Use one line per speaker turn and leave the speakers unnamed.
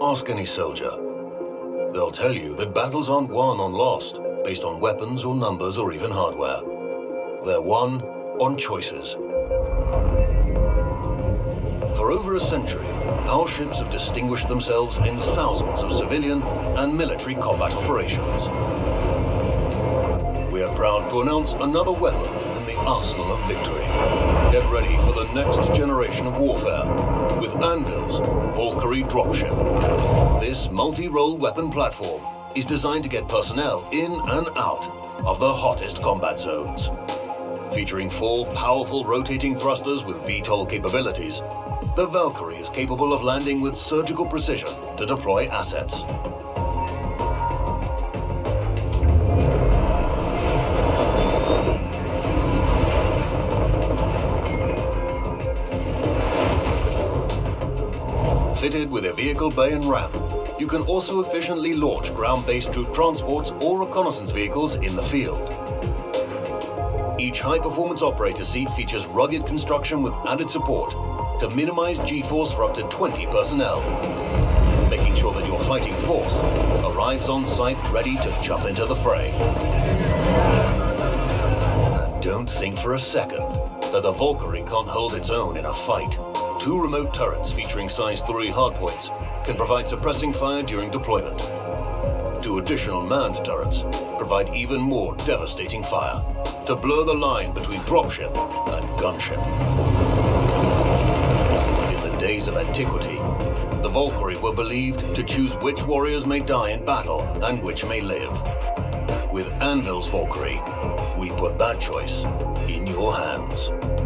Ask any soldier. They'll tell you that battles aren't won or lost based on weapons or numbers or even hardware. They're won on choices. For over a century, our ships have distinguished themselves in thousands of civilian and military combat operations. We are proud to announce another weapon the arsenal of victory. Get ready for the next generation of warfare with Anvil's Valkyrie dropship. This multi-role weapon platform is designed to get personnel in and out of the hottest combat zones. Featuring four powerful rotating thrusters with VTOL capabilities, the Valkyrie is capable of landing with surgical precision to deploy assets. Fitted with a vehicle bay and ramp, you can also efficiently launch ground-based troop transports or reconnaissance vehicles in the field. Each high-performance operator seat features rugged construction with added support to minimize G-force for up to 20 personnel, making sure that your fighting force arrives on site ready to jump into the fray. And don't think for a second that the Valkyrie can't hold its own in a fight. Two remote turrets featuring size 3 hardpoints can provide suppressing fire during deployment. Two additional manned turrets provide even more devastating fire to blur the line between dropship and gunship. In the days of antiquity, the Valkyrie were believed to choose which warriors may die in battle and which may live. With Anvil's Valkyrie, we put that choice in hands.